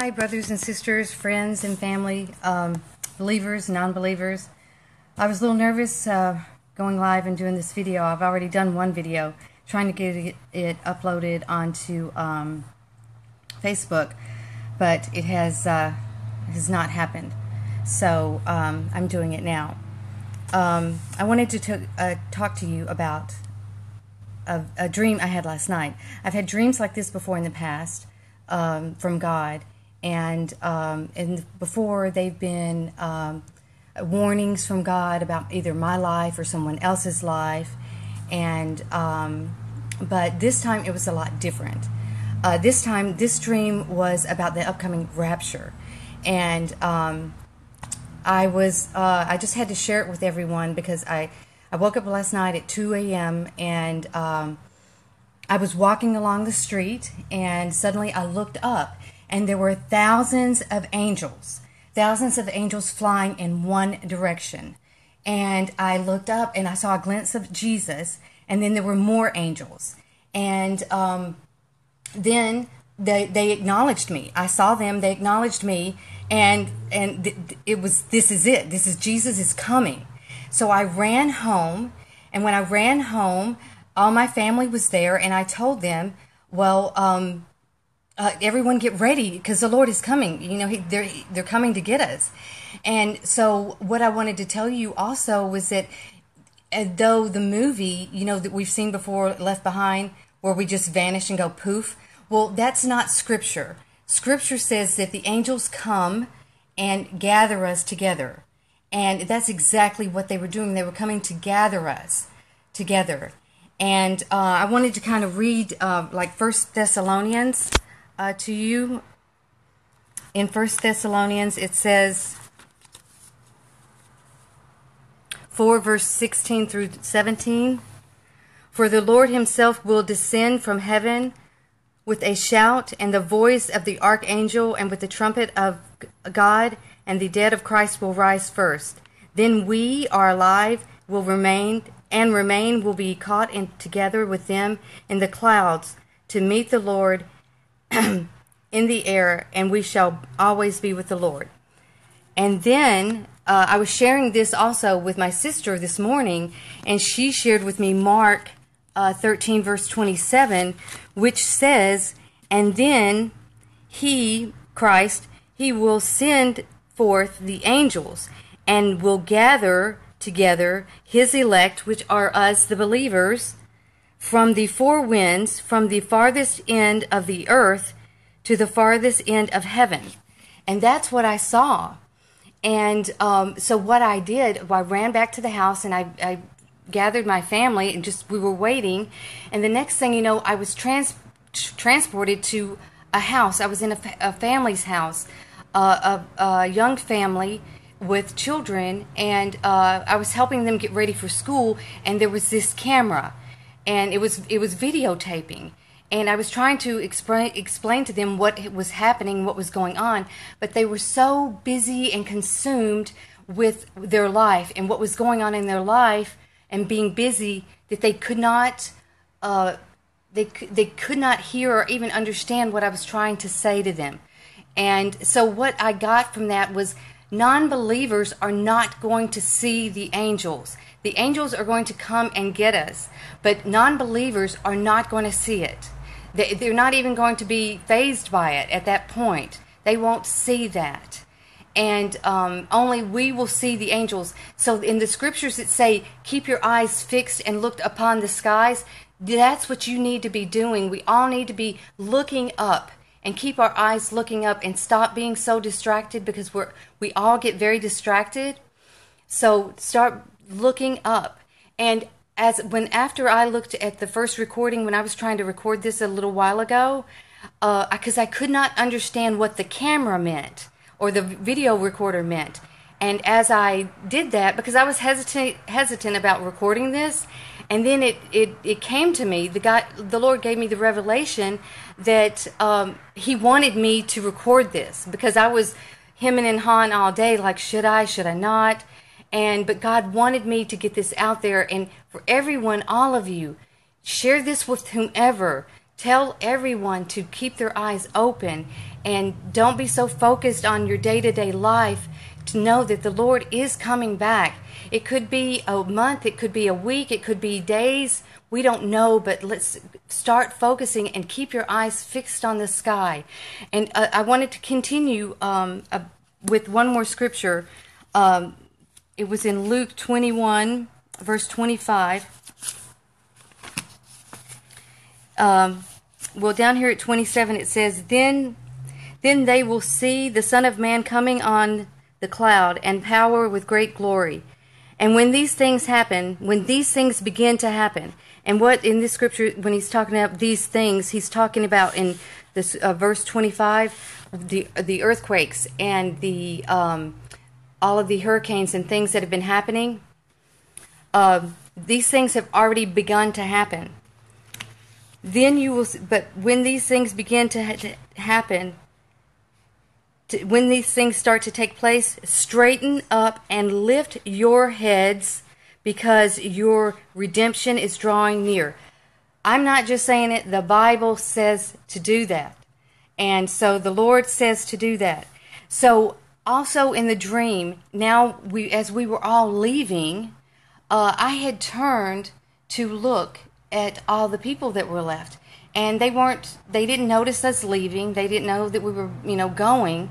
Hi, brothers and sisters, friends and family, um, believers, non believers. I was a little nervous uh, going live and doing this video. I've already done one video trying to get it, uploaded onto um, Facebook, but it has, uh, has not happened. So um, I'm doing it now. Um, I wanted to uh, talk to you about a, a, dream I had last night. I've had dreams like this before in the past um, from God, and um, and before they've been um, warnings from God about either my life or someone else's life, and um, but this time it was a lot different. Uh, this time, this dream was about the upcoming rapture, and um, I was uh, I just had to share it with everyone because I I woke up last night at 2 a.m. and um, I was walking along the street and suddenly I looked up and there were thousands of angels, thousands of angels flying in one direction. And I looked up and I saw a glimpse of Jesus and then there were more angels. And um, then they, they acknowledged me. I saw them, they acknowledged me, and and th- it was this is it. This is Jesus is coming. So I ran home, and when I ran home, all my family was there, and I told them, well, um, uh, everyone get ready because the Lord is coming. You know, he, they're they're coming to get us. And so, what I wanted to tell you also was that, uh, though the movie, you know, that we've seen before, Left Behind, where we just vanish and go poof. Well, that's not scripture. Scripture says that the angels come and gather us together. And that's exactly what they were doing. They were coming to gather us together. And uh, I wanted to kind of read uh, like First Thessalonians uh, to you. In First Thessalonians, it says 4 verse 16 through 17. For the Lord himself will descend from heaven with a shout and the voice of the archangel and with the trumpet of God, and the dead of Christ will rise first. Then we are alive, will remain, and remain will be caught in, together with them in the clouds to meet the Lord in the air, and we shall always be with the Lord. And then uh, I was sharing this also with my sister this morning, and she shared with me Mark uh, 13, verse 27, which says, And then he, Christ, he will send forth the angels and will gather together his elect, which are us, the believers, from the four winds, from the farthest end of the earth to the farthest end of heaven. And that's what I saw. And um, so what I did, I ran back to the house and I, I gathered my family and just we were waiting. And the next thing you know i was trans- transported to a house. I was in a, fa- a family's house uh, a, a, young family with children. And uh, i was helping them get ready for school. And there was this camera and it was it was videotaping and i was trying to explain explain to them what was happening what was going on but they were so busy and consumed with their life and what was going on in their life and being busy that they could not uh, they they could not hear or even understand what I was trying to say to them. And so what I got from that was non-believers are not going to see the angels. The angels are going to come and get us, but non-believers are not going to see it. They, they're not even going to be fazed by it at that point. They won't see that and um, only we will see the angels. So in the scriptures that say, keep your eyes fixed and looked upon the skies, that's what you need to be doing. We all need to be looking up and keep our eyes looking up and stop being so distracted because we're we all get very distracted. So start looking up. And as when after I looked at the first recording when I was trying to record this a little while ago, because uh, I could not understand what the camera meant or the video recorder meant. And as I did that, because I was hesitant hesitant about recording this, and then it, it, it came to me. The God, the Lord gave me the revelation that um, He wanted me to record this because I was hemming and hawing all day, like should I, should I not? And but God wanted me to get this out there, and for everyone, all of you, share this with whomever tell everyone to keep their eyes open and don't be so focused on your day to day life to know that the Lord is coming back. It could be a month, it could be a week, it could be days. We don't know, but let's start focusing and keep your eyes fixed on the sky. And uh, I wanted to continue um, uh, with one more scripture. Um, it was in Luke 21, verse 25. Um, well, down here at 27, it says, Then, then they will see the Son of Man coming on the cloud and power with great glory. And when these things happen, when these things begin to happen, and what in this scripture, when he's talking about these things, he's talking about in this uh, verse 25, the the earthquakes and the um, all of the hurricanes and things that have been happening. Uh, these things have already begun to happen. Then you will, but when these things begin to, ha- to happen, to, when these things start to take place, straighten up and lift your heads because your redemption is drawing near. I'm not just saying it, the Bible says to do that. And so the Lord says to do that. So also in the dream, now we as we were all leaving, uh, I had turned to look at all the people that were left. And they weren't they didn't notice us leaving. They didn't know that we were, you know, going.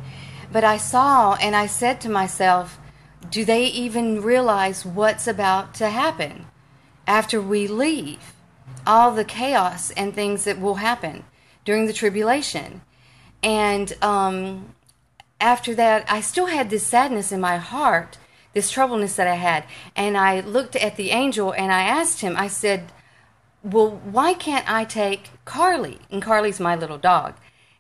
But I saw and I said to myself, do they even realize what's about to happen after we leave? All the chaos and things that will happen during the tribulation. And um, after that, I still had this sadness in my heart, this troubleness that I had. And I looked at the angel and I asked him, I said, Well, why can't I take Carly? And Carly's my little dog.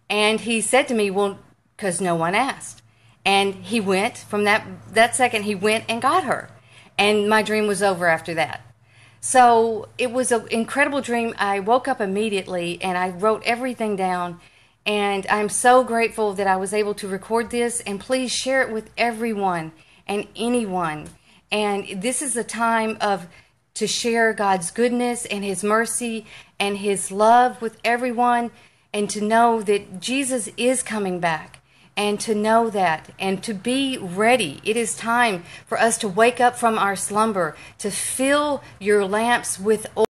And he said to me, Well, because no one asked. And he went from that that second he went and got her. And my dream was over after that. So it was an incredible dream. I woke up immediately and I wrote everything down. And I'm so grateful that I was able to record this. And please share it with everyone and anyone. And this is a time of to share God's goodness and His mercy and His love with everyone, and to know that Jesus is coming back and to know that and to be ready. It is time for us to wake up from our slumber, to fill your lamps with oil.